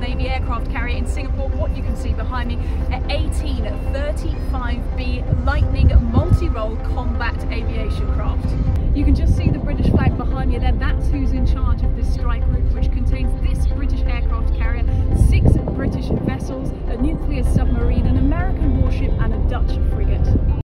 Navy aircraft carrier in Singapore, what you can see behind me, an F-35B Lightning multi-role combat aviation craft. You can just see the British flag behind you there, that's who's in charge of this strike group which contains this British aircraft carrier, six British vessels, a nuclear submarine